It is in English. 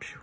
Pew.